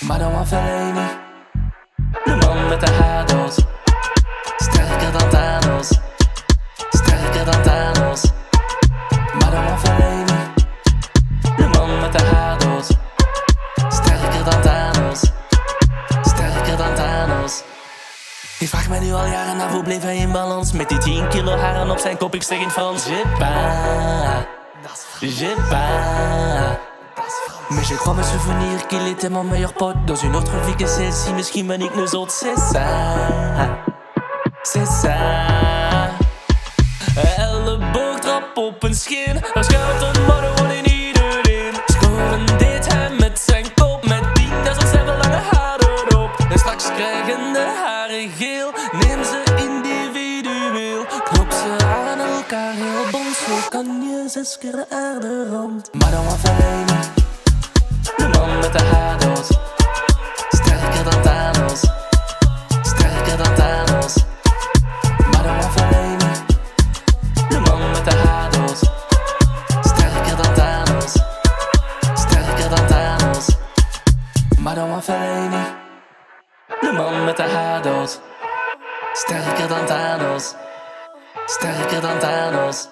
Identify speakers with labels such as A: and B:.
A: Madonna Fellini, de man met de haardos. Sterker dan Thanos, sterker dan Thanos. Madonna Fellini, de man met de haardos. Sterker dan Thanos, sterker dan Thanos. Ik vraag me nu al jaren af hoe bleef hij in balans Met die 10 kilo haren op zijn kop, ik zeg in Frans J'ai pas, j'ai pas Mais je crois me souvenir qu'il était mon meilleur pote. Dans une autre vie que celle-ci, misschien ben ik nu zot C'est ça, c'est ça. Elleboogtrap op een scheen Er schuilt een motto in iedereen Scoren deed hij met zijn kop Met 10.000 zeven lange haren op En straks krijgen de haren geel Neem ze individueel Knop ze aan elkaar heel bond Zo kan je zes keer de aarde rond. Madonna Fellini De Madonna Fellini De man met de haardos Sterker dan Thanos. Sterker dan Thanos